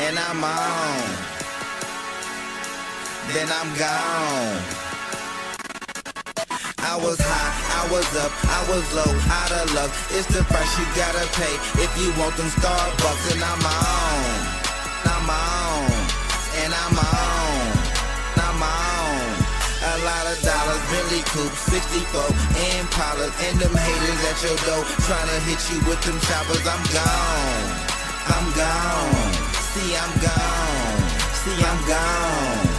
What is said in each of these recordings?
And I'm on. Then I'm gone. I was high, I was up, I was low, out of luck. It's the price you gotta pay if you want them Starbucks. And I'm on, I'm on, and I'm on, Bentley Coupe, 64, Impalas, and them haters at your door trying to hit you with them choppers. I'm gone, I'm gone. See, I'm gone. See, I'm gone.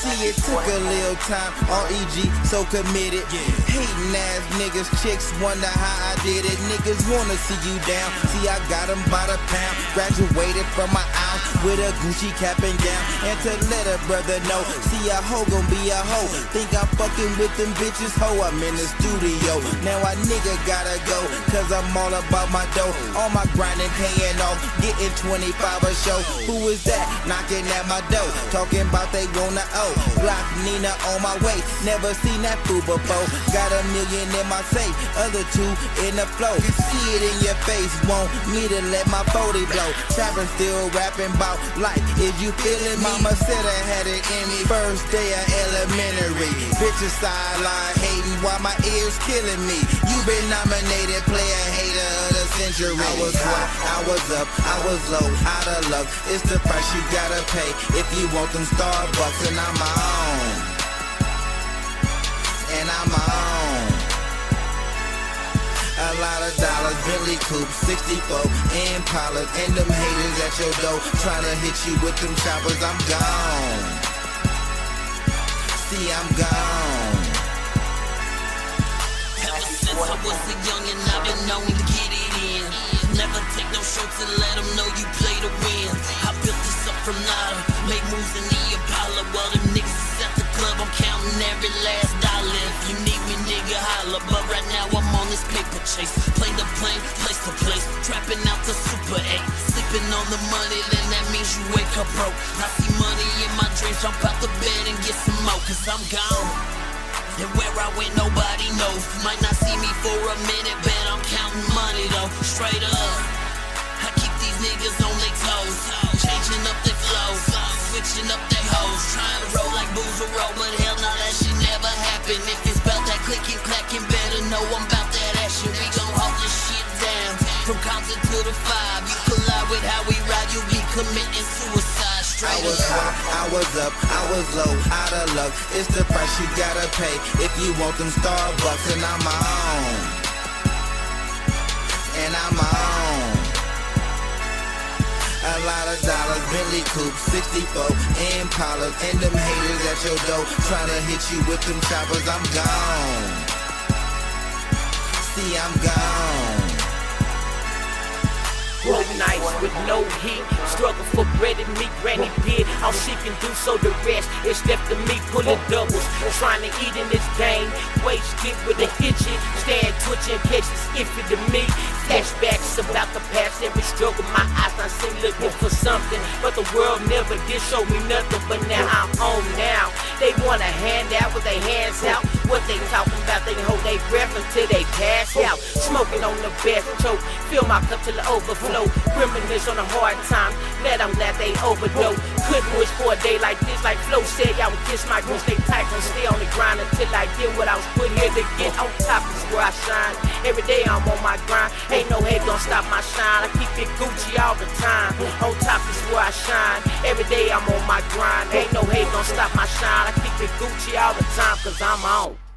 See, it took a little time. REG, so committed. Hating ass niggas, chicks wonder how I did it. Niggas wanna see you down. See, I got them by the pound. Graduated from my ounce with a Gucci cap and gown. And to let a brother know, see, a hoe gon' be a hoe. Think I'm fucking with them bitches, hoe. I'm in the studio. Now I nigga gotta go, cause I'm all about my dough. All my grinding paying off, getting 25 a show. Who is that knocking at my door? Talking about they wanna owe. Glock Nina on my way, never seen that fool before. Got a million in my safe, other two in the flow. See it in your face, want me to let my 40 blow. Trapping still rapping about life. if you feeling me? Mama said I had it in me. First day of elementary. Bitches sideline hating while my ears killing me. You been nominated player hater of the century. I was high, I was up, I was low, out of luck. It's the price you gotta pay if you want them Starbucks, and I'm on. And I'm on. A lot of dollars, Bentley Coupe, 64, Impalas, and them haters at your door trying to hit you with them choppers. I'm gone. See, I'm gone. Ever since I was a youngin', I've been known to get it in. Never take no shorts and let them know you play to win. I built this up from nada, make moves in the Impala. While right now I'm on this paper chase. Play the plane, place to place. Trapping out the Super 8. Sleeping on the money, then that means you wake up broke. I see money in my dreams, jump out the bed and get some more, cause I'm gone. And where I went, nobody knows. Might not see me for a minute, but I'm counting money though. Straight up, I keep these niggas on their toes, changing up their flows, switching up their hoes, trying to roll like booze roll, but hell no, that shit never happened. If committing suicide. I was high, I was up, I was low, out of luck. It's the price you gotta pay if you want them Starbucks, and I'm on. And I'm on. A lot of dollars, Bentley Coupe, 64, Impalas, and them haters at your door trying to hit you with them choppers. I'm gone. See, I'm gone. Broke nights with no heat, struggle for bread and meat. Granny did all she can do, so the rest is left to me. Pulling doubles, trying to eat in this game. Waist get with a hitchin', stand twitching, catch this iffy to me. Flashbacks about the past, every struggle my eyes I see looking for something, but the world never did show me nothing. But now I'm home now. They want a handout with their hands out. What they talking They hold their breath until they pass out. Smoking on the best choke, fill my cup till it overflow. Reminisce on a hard time, glad I'm glad they overdose. Couldn't wish for a day like this, like Flo said. Y'all would kiss my goose, stay tight and stay on the grind until I get what I was put here to get. On top is where I shine. Every day I'm on my grind. Ain't no hate gonna stop my shine. I keep it Gucci all the time. On top is where I shine. Every day I'm on my grind. Ain't no hate gonna stop my shine. I keep it Gucci all the time, cause I'm on.